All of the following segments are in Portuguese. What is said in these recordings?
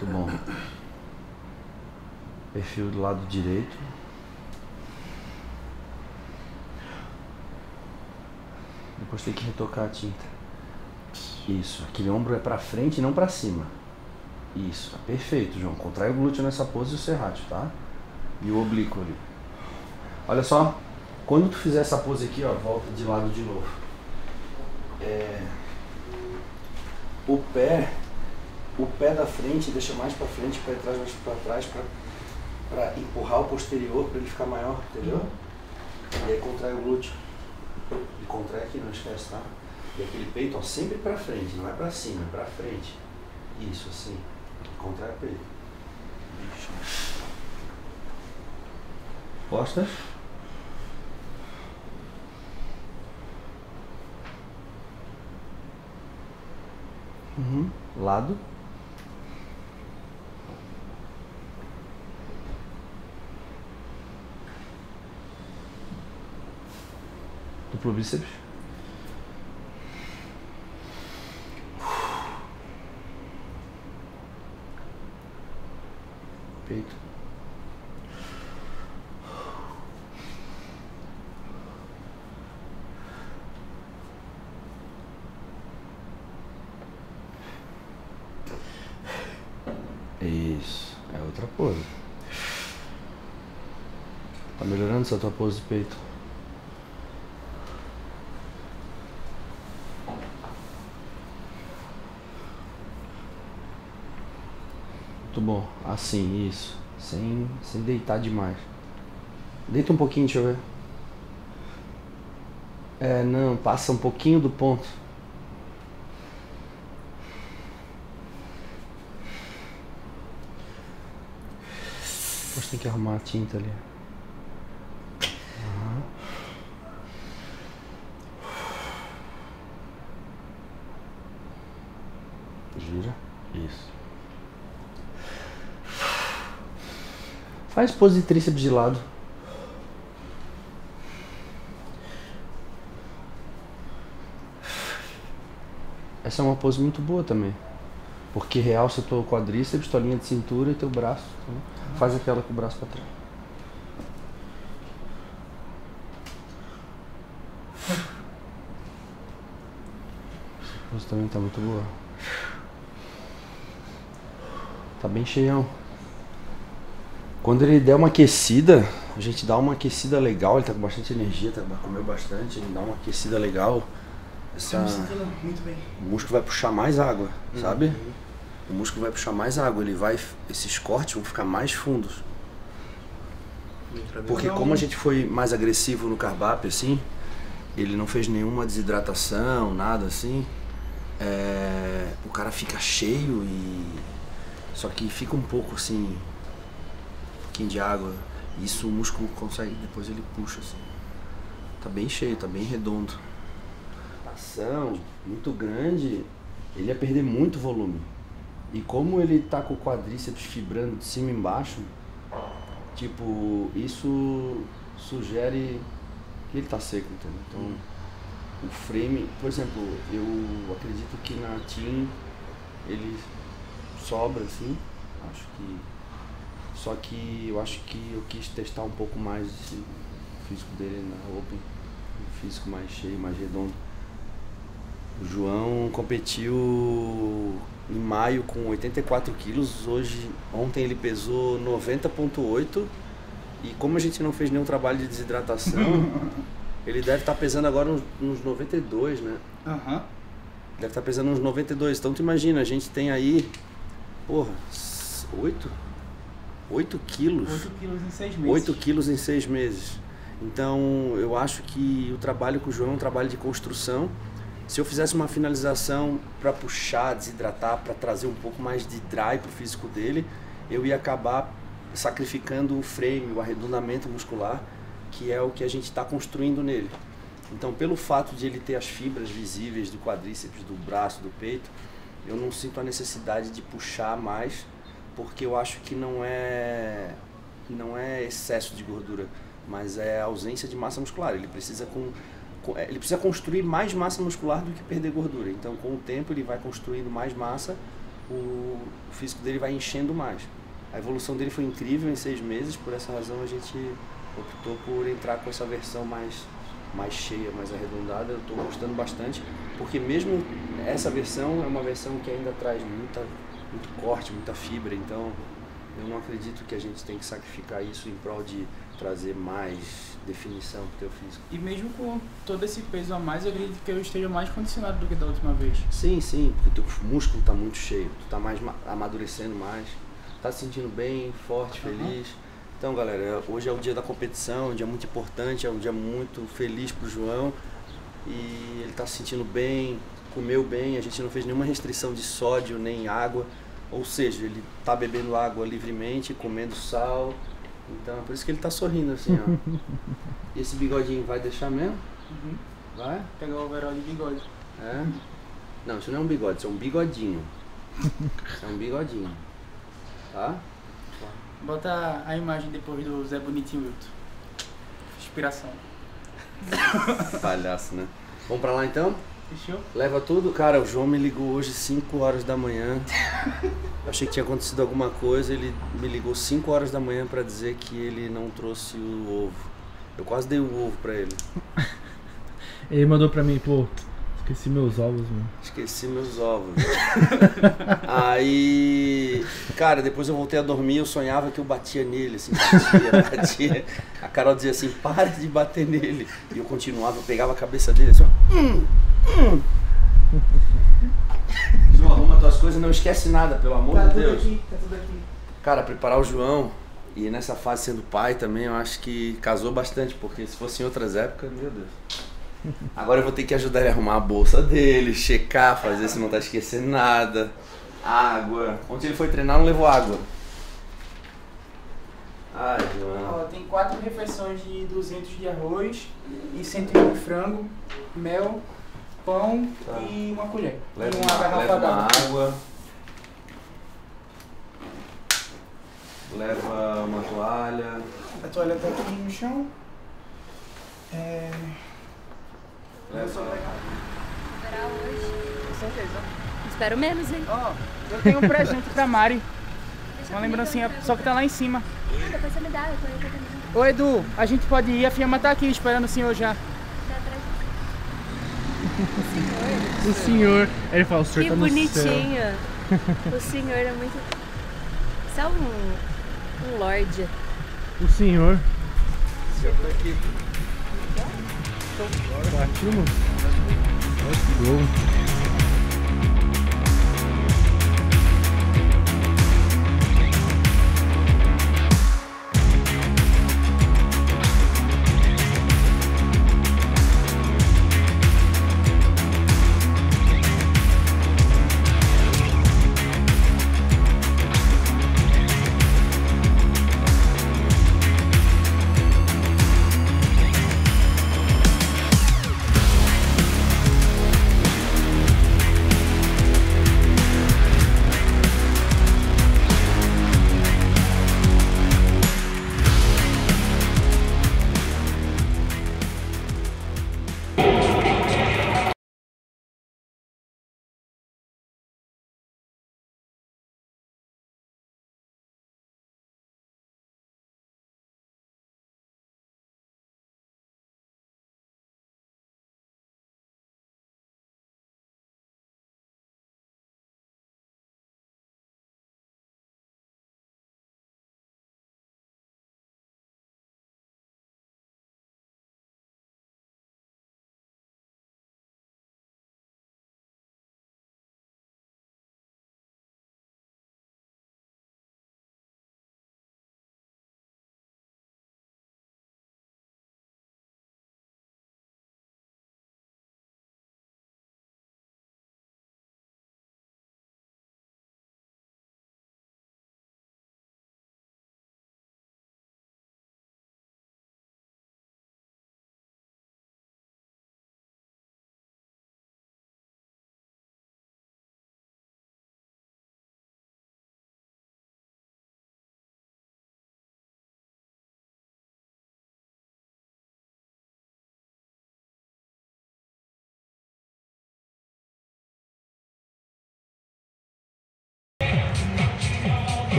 Muito bom. Perfil do lado direito. Depois tem que retocar a tinta. Isso. Aquele ombro é pra frente e não pra cima. Isso. Tá perfeito, João. Contrai o glúteo nessa pose e o serrátil, tá? E o oblíquo ali. Olha só. Quando tu fizer essa pose aqui, ó, volta de lado de novo. É... O pé, o pé da frente deixa mais para frente, para trás mais para trás, para empurrar o posterior para ele ficar maior, entendeu? E aí contrai o glúteo. E contrai aqui, não esquece, tá? E aquele peito, ó, sempre para frente, não é para cima, é para frente. Isso, assim. Contrai o peito. Costas. Uhum. Lado. Duplo bíceps. Peito. Isso. É outra pose. Tá melhorando essa tua pose de peito. Bom. Assim, isso. Sem, sem deitar demais. Deita um pouquinho, deixa eu ver. É, não, passa um pouquinho do ponto. Depois tem que arrumar a tinta ali. Faz pose de tríceps de lado. Essa é uma pose muito boa também. Porque realça teu quadríceps, tua linha de cintura e teu braço. né? Faz aquela com o braço para trás. Essa pose também tá muito boa. Tá bem cheião. Quando ele der uma aquecida, a gente dá uma aquecida legal, ele tá com bastante energia, tá, comeu bastante, ele dá uma aquecida legal. Essa, Muito bem. o músculo vai puxar mais água, sabe? O músculo vai puxar mais água, ele vai. Esses cortes vão ficar mais fundos. Porque como a gente foi mais agressivo no cardápio, assim, ele não fez nenhuma desidratação, nada assim, é, o cara fica cheio e. Só que fica um pouco assim. Pouquinho de água. Isso o músculo consegue, depois ele puxa assim. Tá bem cheio, tá bem redondo. Ação muito grande, ele ia perder muito volume. E como ele tá com o quadríceps fibrando de cima e embaixo, tipo, isso sugere que ele tá seco, entendeu? Então, o frame, por exemplo, eu acredito que na Team ele sobra assim, acho que só que eu acho que eu quis testar um pouco mais esse físico dele na Open, um físico mais cheio, mais redondo. O João competiu em maio com 84 quilos, hoje, ontem ele pesou 90.8 e como a gente não fez nenhum trabalho de desidratação, ele deve estar pesando agora uns, uns 92, né? Aham. Deve estar pesando uns 92. Então tu imagina, a gente tem aí, porra, 8? 8 quilos. 8 quilos em 6 meses. 8 quilos em 6 meses. Então eu acho que o trabalho com o João é um trabalho de construção. Se eu fizesse uma finalização para puxar, desidratar, para trazer um pouco mais de dry para o físico dele, eu ia acabar sacrificando o frame, o arredondamento muscular, que é o que a gente está construindo nele. Então, pelo fato de ele ter as fibras visíveis do quadríceps, do braço, do peito, eu não sinto a necessidade de puxar mais, porque eu acho que não é não é excesso de gordura, mas é ausência de massa muscular. Ele precisa com é, ele precisa construir mais massa muscular do que perder gordura. Então, com o tempo ele vai construindo mais massa o físico dele vai enchendo mais. A evolução dele foi incrível em seis meses, por essa razão a gente optou por entrar com essa versão mais, mais cheia, mais arredondada. Eu estou gostando bastante, porque mesmo essa versão é uma versão que ainda traz muita, muito corte, muita fibra, então eu não acredito que a gente tem que sacrificar isso em prol de trazer mais definição pro teu físico. E mesmo com todo esse peso a mais, eu acredito que eu esteja mais condicionado do que da última vez. Sim, sim, porque teu músculo está muito cheio, tu tá mais amadurecendo mais, tá se sentindo bem, forte, uhum. feliz. Então, galera, hoje é o dia da competição, um dia muito importante, é um dia muito feliz pro João. E ele está se sentindo bem, comeu bem, a gente não fez nenhuma restrição de sódio nem água. Ou seja, ele está bebendo água livremente, comendo sal. Então é por isso que ele está sorrindo assim, ó. e esse bigodinho vai deixar mesmo? Uhum. Vai? Pegar o overall de bigode. É? Não, isso não é um bigode, isso é um bigodinho. Isso é um bigodinho. Tá? Bota a imagem depois do Zé Bonitinho Wilton. Inspiração. Palhaço, né? Vamos pra lá então? Fechou? Leva tudo? Cara, o João me ligou hoje 5 horas da manhã. Eu achei que tinha acontecido alguma coisa. Ele me ligou 5 horas da manhã para dizer que ele não trouxe o ovo. Eu quase dei o ovo para ele. ele mandou pra mim, pô, esqueci meus ovos, mano. Esqueci meus ovos. Aí, cara, depois eu voltei a dormir, eu sonhava que eu batia nele, assim, batia, batia. A Carol dizia assim, para de bater nele. E eu continuava, eu pegava a cabeça dele assim, ó. Hum. Hum. João, arruma tuas coisas, não esquece nada, pelo amor tá de Deus. Aqui, tá tudo aqui. Cara, preparar o João e nessa fase sendo pai também, eu acho que casou bastante, porque se fosse em outras épocas, meu Deus. Agora eu vou ter que ajudar ele a arrumar a bolsa dele, checar, fazer se não tá esquecendo nada. Água. Ontem ele foi treinar, não levou água. Ai, João. Ó, tem quatro refeições de 200 de arroz e 101 de frango, mel, pão tá. e uma colher. Leva e uma, uma garrafa d'água. água. Leva uma toalha. A toalha tá aqui no chão. É... Leva... Vou hoje. Com certeza. Espero menos, hein? Ó, oh, eu tenho um presente pra Mari. Deixa uma lembrancinha, só que tá lá em cima. Ah, depois você me dá, eu tô aí também. Ô Edu, a gente pode ir, a Fiamma tá aqui esperando o senhor já. O senhor. Ele fala, o senhor que tá no bonitinho. o senhor é muito. Você é um, um lorde. O senhor. O senhor tá aqui. Bateu, Let's go.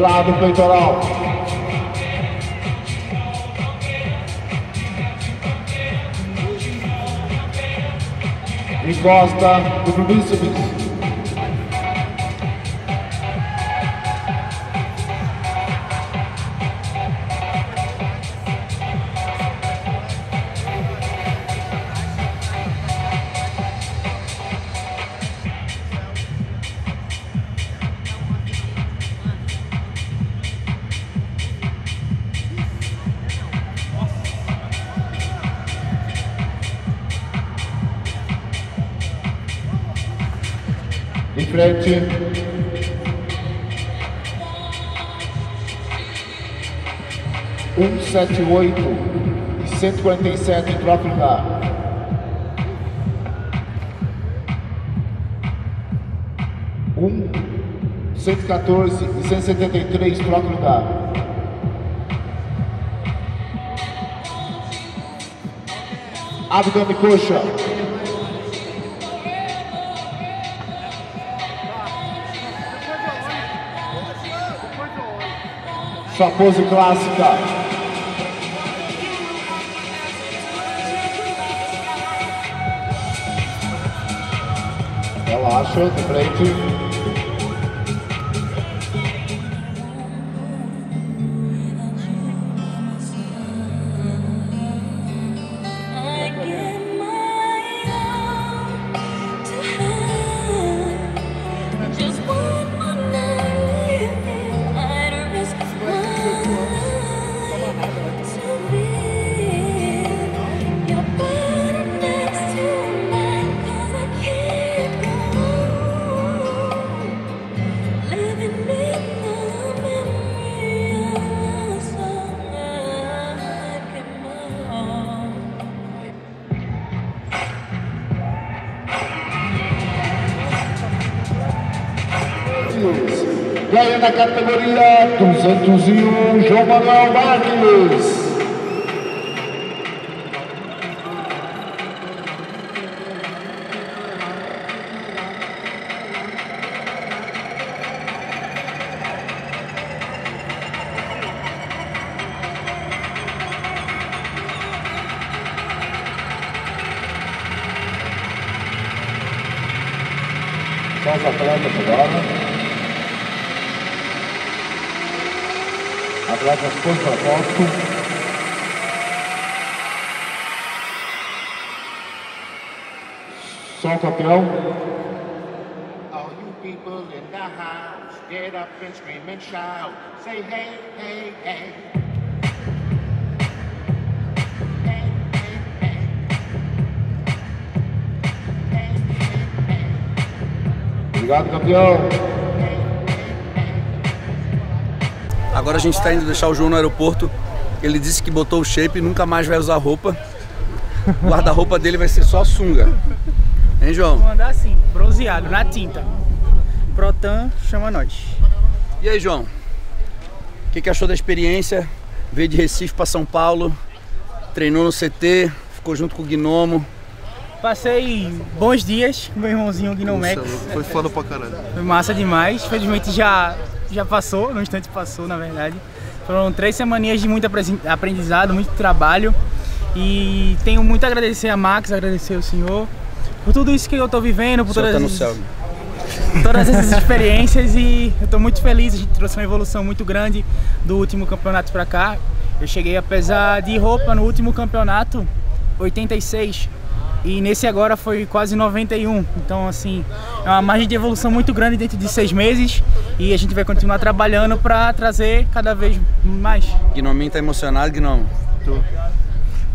Lado peitoral. Encosta do bíceps. 178 e 147 sete próprio lugar. Um, 114 e 173 troca lugar. Abdômen coxa. Sua pose clássica. Relaxa, de frente. Ganha na categoria 201, João Manuel Marques. Só os atletas agora. Atletas por propósito. Só o campeão. All you people in the house, get up and scream and shout. Say. Hey, hey, hey. Obrigado, campeão. Agora a gente tá indo deixar o João no aeroporto. Ele disse que botou o shape e nunca mais vai usar roupa. O guarda-roupa dele vai ser só sunga. Hein, João? Vou andar assim, bronzeado, na tinta. Protan chama nós. E aí, João? O que, que achou da experiência? Veio de Recife para São Paulo, treinou no CT, ficou junto com o Gnomo. Passei bons dias com meu irmãozinho Gnomex. Foi foda pra caralho. Foi massa demais. Felizmente já, já passou, no instante passou, na verdade. Foram três semaninhas de muito aprendizado, muito trabalho. E tenho muito a agradecer a Max, agradecer ao senhor por tudo isso que eu tô vivendo, por todas, tá todas essas experiências e eu tô muito feliz. A gente trouxe uma evolução muito grande do último campeonato pra cá. Eu cheguei a pesar de roupa no último campeonato 86 e nesse agora foi quase 91. Então, assim, é uma margem de evolução muito grande dentro de seis meses e a gente vai continuar trabalhando para trazer cada vez mais. Gnominho tá emocionado, Gnomo.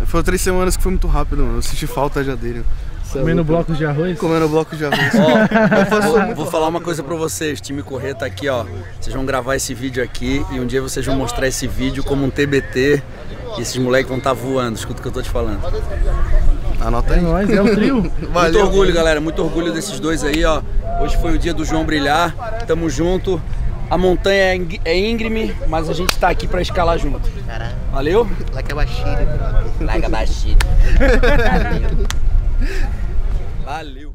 Foram três semanas que foi muito rápido, mano. Eu senti falta já dele. Comendo blocos de arroz. Comendo bloco de arroz. Ó, vou, vou falar uma coisa pra vocês. Time Correr tá aqui, ó. Vocês vão gravar esse vídeo aqui e um dia vocês vão mostrar esse vídeo como um TBT. E esses moleques vão estar voando. Escuta o que eu tô te falando. Anota É aí. nóis, é o trio. Muito Valeu. orgulho, galera. Muito orgulho desses dois aí, ó. Hoje foi o dia do João brilhar. Tamo junto. A montanha é é íngreme, mas a gente tá aqui pra escalar junto. Valeu? Like a machine, bro. Like a bashit. Valeu.